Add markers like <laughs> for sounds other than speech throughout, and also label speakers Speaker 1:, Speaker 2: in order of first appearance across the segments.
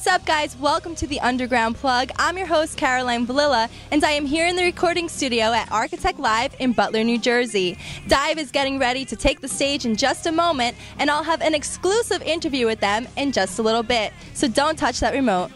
Speaker 1: What's up, guys? Welcome to the Underground Plug. I'm your host, Caroline Vallila, and I am here in the recording studio at Architekt Live in Butler, New Jersey. Dive is getting ready to take the stage in just a moment, and I'll have an exclusive interview with them in just a little bit. So don't touch that remote.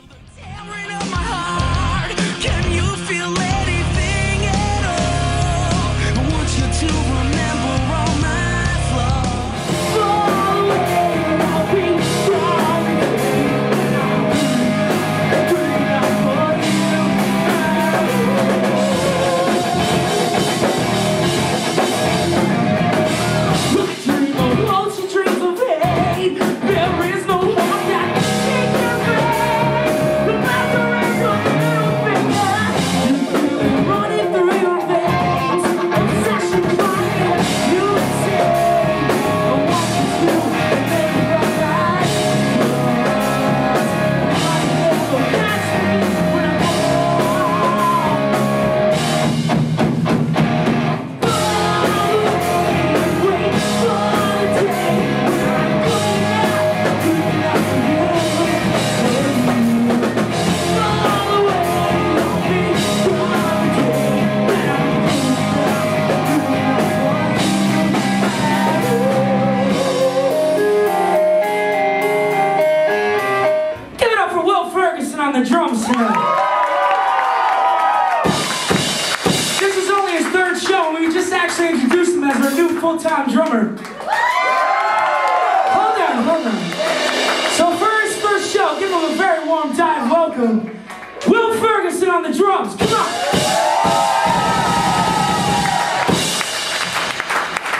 Speaker 2: Welcome. Will Ferguson on the drums. Come on.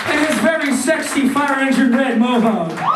Speaker 2: And his very sexy fire engine red mohawk.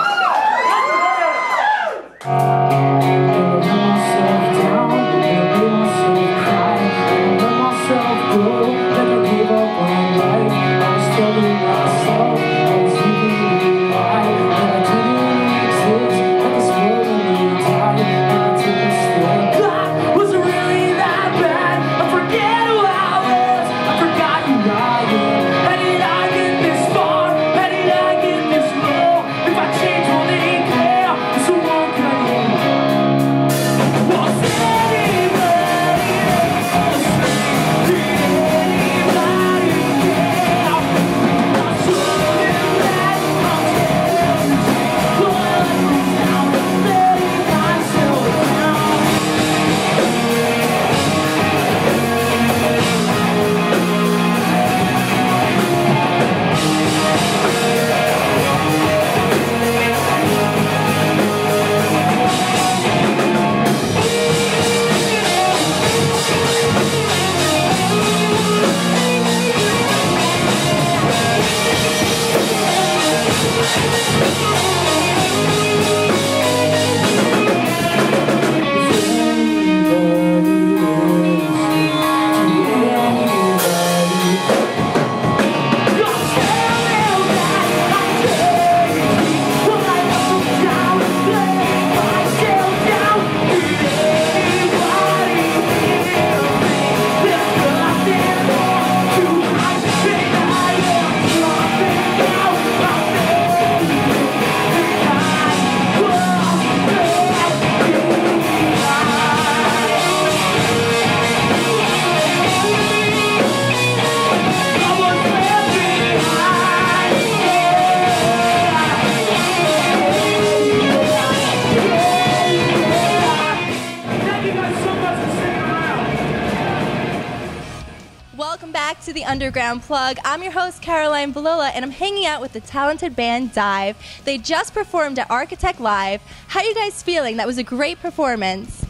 Speaker 1: Underground Plug. I'm your host, Caroline Vallila, and I'm hanging out with the talented band Dive. They just performed at Architekt Live. How are you guys feeling? That was a great performance.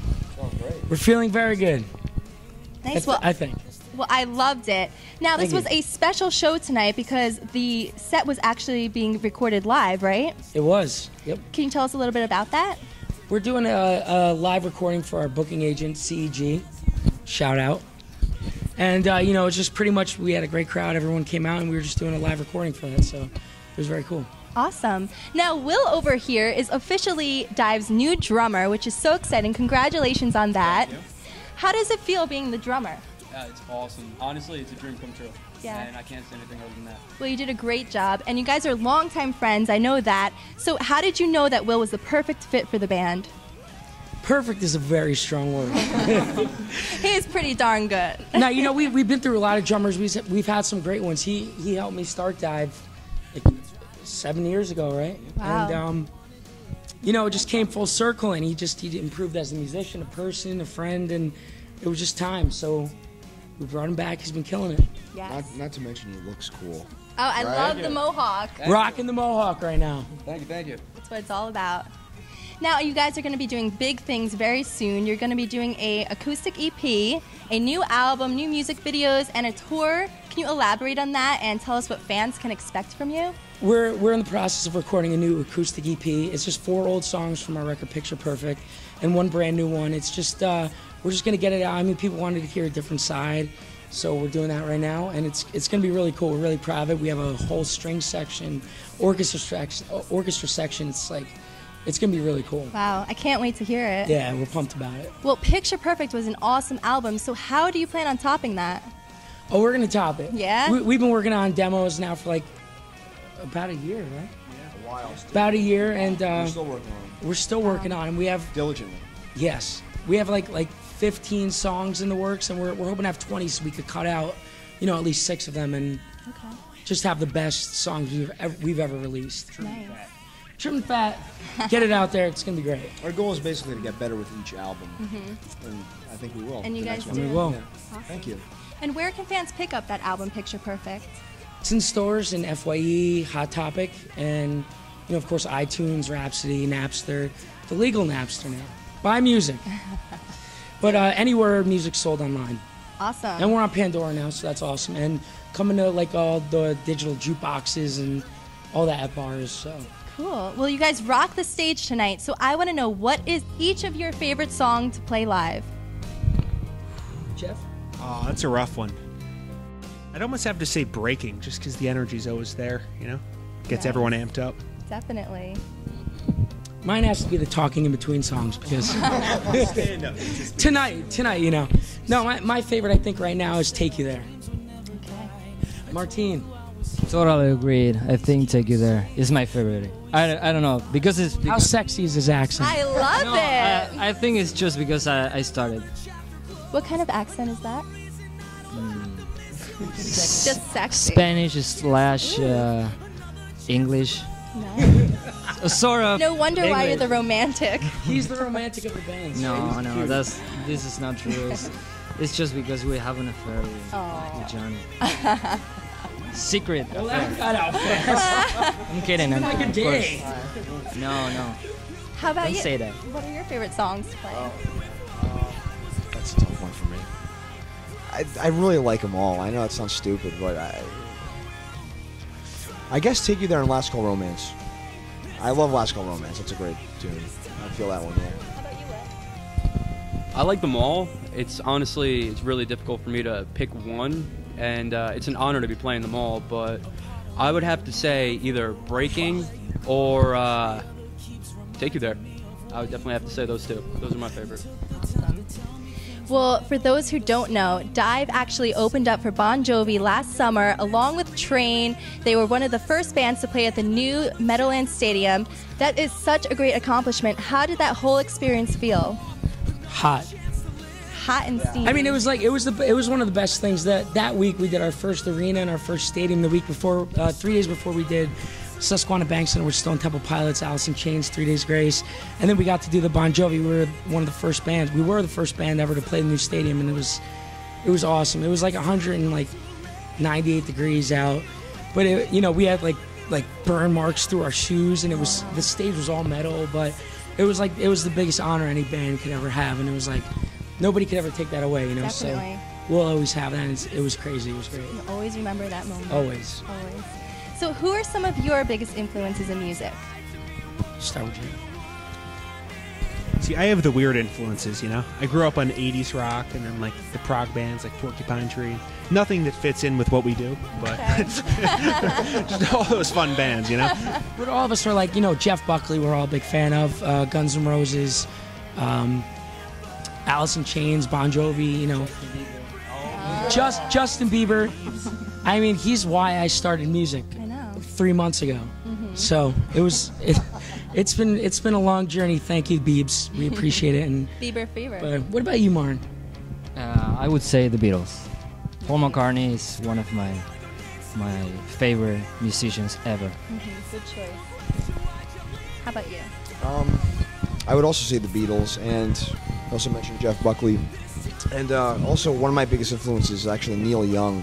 Speaker 3: We're feeling very good. I,
Speaker 1: Nice. Well,
Speaker 3: I think.
Speaker 1: well, I loved it. Now, this
Speaker 3: Thank
Speaker 1: was
Speaker 3: you.
Speaker 1: a special show tonight because the set was actually being recorded live, right?
Speaker 3: It was. Yep.
Speaker 1: Can you tell us a little bit about that?
Speaker 3: We're doing a, a live recording for our booking agent, CEG. Shout out. And, uh, you know, it's just pretty much, we had a great crowd. Everyone came out, and we were just doing a live recording for that. So it was very cool.
Speaker 1: Awesome. Now, Will over here is officially Dive's new drummer, which is so exciting. Congratulations on that. How does it feel being the drummer?
Speaker 4: Yeah, it's awesome. Honestly, it's a dream come true.
Speaker 1: Yeah.
Speaker 4: And I can't say anything other than that.
Speaker 1: Well, you did a great job, and you guys are longtime friends. I know that. So, how did you know that Will was the perfect fit for the band?
Speaker 2: Perfect is a very strong word. <laughs>
Speaker 1: He is pretty darn good. <laughs>
Speaker 2: now you know we we've been through a lot of drummers. We've we've had some great ones. He he helped me start Dive like seven years ago, right?
Speaker 1: Wow.
Speaker 2: And um, you know, it just came full circle, and he just he improved as a musician, a person, a friend, and it was just time. So we brought him back. He's been killing it,
Speaker 1: Yes.
Speaker 5: Not, not to mention he looks cool.
Speaker 1: Oh, I love the mohawk.
Speaker 2: rocking the mohawk right now.
Speaker 4: Thank you, thank you.
Speaker 1: That's what it's all about. Now, you guys are going to be doing big things very soon. You're going to be doing a acoustic EP, a new album, new music videos, and a tour. Can you elaborate on that and tell us what fans can expect from you?
Speaker 2: We're we're in the process of recording a new acoustic EP. It's just four old songs from our record Picture Perfect, and one brand new one. It's just uh, we're just gonna get it out. I mean, people wanted to hear a different side, so we're doing that right now, and it's it's gonna be really cool. We're really proud of it. We have a whole string section, orchestra section, orchestra section. It's like it's gonna be really cool.
Speaker 1: Wow, I can't wait to hear it.
Speaker 2: Yeah, we're pumped about it.
Speaker 1: Well, Picture Perfect was an awesome album, so how do you plan on topping that?
Speaker 2: Oh, we're gonna top it.
Speaker 1: Yeah?
Speaker 2: We, we've been working on demos now for like about a year, right?
Speaker 5: Yeah, a while.
Speaker 2: About a year, and uh,
Speaker 5: We're still working on it.
Speaker 2: we're still working on them. We have
Speaker 5: Diligently.
Speaker 2: Yes, we have like like 15 songs in the works, and we're, we're hoping to have 20, so we could cut out, you know, at least six of them, and
Speaker 1: Okay,
Speaker 2: just have the best songs we've ever, we've ever released.
Speaker 1: nice.
Speaker 2: Trim the fat, get it out there. It's gonna be great.
Speaker 5: Our goal is basically to get better with each album. And I think we will.
Speaker 1: And you guys
Speaker 5: next
Speaker 1: do.
Speaker 5: one.
Speaker 2: We will.
Speaker 5: Yeah. Thank you.
Speaker 1: And where can fans pick up that album, Picture Perfect?
Speaker 2: It's in stores in Fye, Hot Topic, and you know, of course, iTunes, Rhapsody, Napster, the legal Napster now. Buy music, <laughs> but uh, anywhere music's sold online.
Speaker 1: Awesome.
Speaker 2: And we're on Pandora now, so that's awesome. And coming to like all the digital jukeboxes and all that at bars. So
Speaker 1: Cool. Well, you guys rock the stage tonight, so I want to know what is each of your favorite song to play live?
Speaker 2: Jeff.
Speaker 6: Oh, that's a rough one. I'd almost have to say breaking, just because the energy's always there, you know? Gets
Speaker 1: Nice.
Speaker 6: everyone amped up.
Speaker 1: Definitely.
Speaker 2: Mine has to be the talking in between songs because <laughs> tonight, tonight, you know. No, my, my favorite I think right now is Take You There.
Speaker 1: Okay.
Speaker 2: Martine.
Speaker 7: Totally agreed. I think Take You There is my favorite. I, I don't know because it's
Speaker 2: How sexy is his accent?
Speaker 1: I love
Speaker 7: no,
Speaker 1: it.
Speaker 7: I, I think it's just because I, I started.
Speaker 1: what kind of accent is that? Just sexy.
Speaker 7: Spanish slash uh, English,
Speaker 1: No. <laughs>
Speaker 7: sort of.
Speaker 1: no wonder why you're
Speaker 7: English.
Speaker 1: the romantic. <laughs>
Speaker 2: He's the romantic of the band.
Speaker 7: No, no, that's this is not true. It's, it's just because we have an affair with, <laughs>
Speaker 1: Aw.
Speaker 7: with Jonny. Secret.
Speaker 2: Well,
Speaker 7: affair.
Speaker 2: that got out <laughs> fast.
Speaker 7: I'm kidding. I'm
Speaker 2: like a
Speaker 7: kidding, of
Speaker 2: day.
Speaker 7: No, no.
Speaker 1: How about
Speaker 7: Don't
Speaker 1: you?
Speaker 7: say that.
Speaker 1: What are your favorite songs to play?
Speaker 5: Oh, uh, that's a tough one for me. I, I really like them all. I know it sounds stupid, but I. I guess Take You There and Last Call Romance. I love Last Call Romance. That's a great tune. I feel that one, yeah.
Speaker 1: How about you, Will?
Speaker 4: I like them all. It's honestly, it's really difficult for me to pick one, and uh, it's an honor to be playing them all. But I would have to say either Breaking or uh, Take You There. I would definitely have to say those two. Those are my favorite.
Speaker 1: Well, for those who don't know, Dive actually opened up for Bon Jovi last summer along with Train. They were one of the first bands to play at the new Meadowlands Stadium. That is such a great accomplishment. How did that whole experience feel?
Speaker 2: Hot.
Speaker 1: Hot and steamy.
Speaker 2: I mean, it was like it was the it was one of the best things that that week we did our first arena and our first stadium. The week before, uh, three days before we did Susquehanna Bank Center with Stone Temple Pilots, Alice in Chains, Three Days Grace, and then we got to do the Bon Jovi. We were one of the first bands. We were the first band ever to play the new stadium, and it was it was awesome. It was like 198 degrees out, but it, you know we had like like burn marks through our shoes, and it was the stage was all metal, but it was like it was the biggest honor any band could ever have, and it was like nobody could ever take that away, you know.
Speaker 1: Definitely.
Speaker 2: So we'll always have that. It's, it was crazy. It was great.
Speaker 1: You'll always remember that moment.
Speaker 2: Always.
Speaker 1: Always. So, who are some of your biggest influences in music?
Speaker 2: Start with you.
Speaker 6: See, I have the weird influences, you know? I grew up on 80s rock and then, like, the prog bands like Porcupine Tree. Nothing that fits in with what we do, but <laughs> just all those fun bands, you know?
Speaker 2: But all of us are like, you know, Jeff Buckley, we're all a big fan of, uh, Guns N' Roses, um, Alice in Chains, Bon Jovi, you know. Just Justin Bieber. I mean, he's why I started music
Speaker 1: I know.
Speaker 2: three months ago. So it was, it, it's been it's been a long journey. Thank you, Beebs. We <laughs> appreciate it. And
Speaker 1: Bieber fever.
Speaker 2: But what about you, Marn?
Speaker 7: Uh, I would say the Beatles. Paul McCartney is one of my my favorite musicians ever.
Speaker 1: Mhm, Good choice. How about you?
Speaker 5: Um, I would also say the Beatles, and I also mentioned Jeff Buckley. And uh, also, one of my biggest influences is actually Neil Young.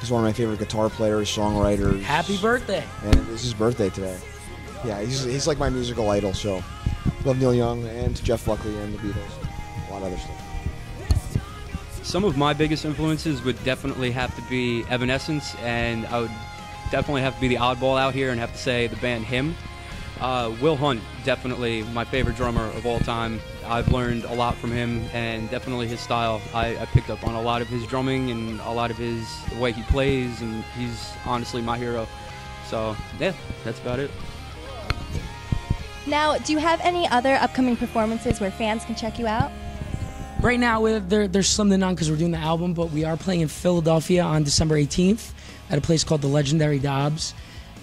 Speaker 5: He's one of my favorite guitar players, songwriters.
Speaker 2: Happy birthday!
Speaker 5: And it is his birthday today. Yeah, he's, he's like my musical idol, so love Neil Young and Jeff Buckley and the Beatles. A lot of other stuff.
Speaker 4: Some of my biggest influences would definitely have to be Evanescence, and I would definitely have to be the oddball out here and have to say the band Him. Uh, Will Hunt, definitely my favorite drummer of all time. I've learned a lot from him, and definitely his style. I, I picked up on a lot of his drumming and a lot of his the way he plays, and he's honestly my hero. So yeah, that's about it.
Speaker 1: Now, do you have any other upcoming performances where fans can check you out?
Speaker 2: Right now, there, there's something on because we're doing the album, but we are playing in Philadelphia on December 18th at a place called the Legendary Dobbs.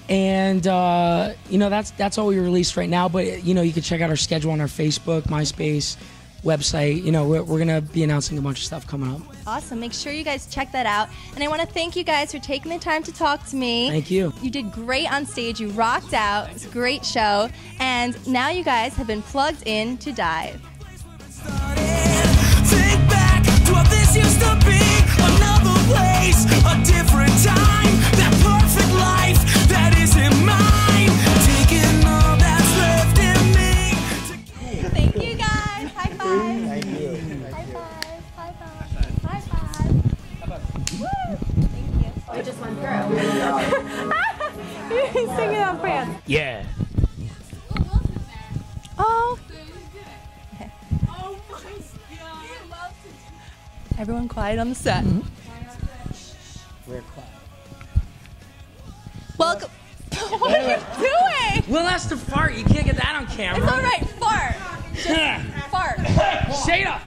Speaker 2: And uh, you know that's that's all we released right now. But you know you can check out our schedule on our Facebook, MySpace, website. You know we're, we're gonna be announcing a bunch of stuff coming up.
Speaker 1: Awesome. Make sure you guys check that out. And I want to thank you guys for taking the time to talk to me.
Speaker 2: Thank you.
Speaker 1: You did great on stage. You rocked out. It's a great show. And now you guys have been plugged in to Dive.
Speaker 8: Think back to what this used to be. Another place, a different
Speaker 1: Everyone quiet on the set. Mm-hmm.
Speaker 2: We're quiet.
Speaker 1: Welcome. <laughs> what are you doing?
Speaker 2: Will has to fart. You can't get that on
Speaker 1: It's
Speaker 2: camera.
Speaker 1: all right. Fart. <laughs> Just fart.
Speaker 2: Say it up.